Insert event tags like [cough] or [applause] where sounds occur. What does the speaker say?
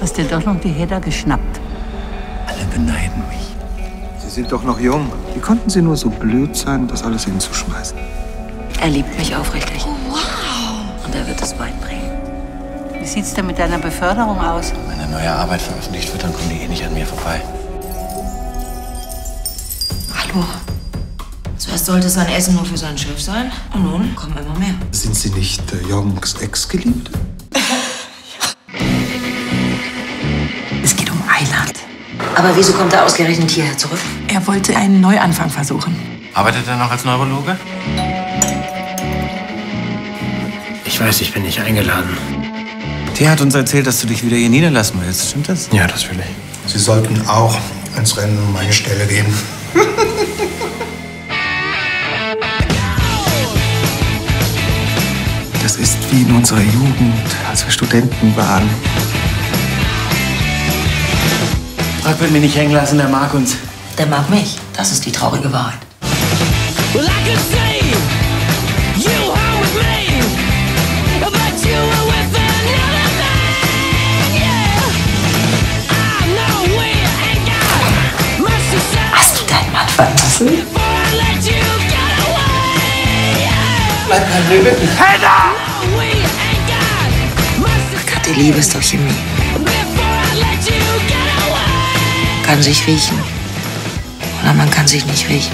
Hast dir doch noch die Hedda geschnappt. Alle beneiden mich. Sie sind doch noch jung. Wie konnten Sie nur so blöd sein, das alles hinzuschmeißen? Er liebt mich aufrichtig. Oh, wow. Und er wird es beibringen. Wie sieht's denn mit deiner Beförderung aus? Wenn eine neue Arbeit veröffentlicht wird, dann kommen die eh nicht an mir vorbei. Hallo. Zuerst sollte sein Essen nur für seinen Chef sein. Und nun kommen immer mehr. Sind Sie nicht äh, Jongs Ex-Geliebte? [laughs] Es geht um Eiland. Aber wieso kommt er ausgerechnet hierher zurück? Er wollte einen Neuanfang versuchen. Arbeitet er noch als Neurologe? Ich weiß, ich bin nicht eingeladen. Thea hat uns erzählt, dass du dich wieder hier niederlassen willst. Stimmt das? Ja, das will ich. Sie sollten auch ins Rennen um meine Stelle gehen. [laughs] Das ist wie in unserer Jugend, als wir Studenten waren. Frank wird mich nicht hängen lassen, der mag uns. Der mag mich. Das ist die traurige Wahrheit. Well, Hast du deinen Mann verlassen? Bleib kein Leben. no, we ain't got much to Die Liebe ist doch Chemie. Kann sich riechen. Oder man kann sich nicht riechen.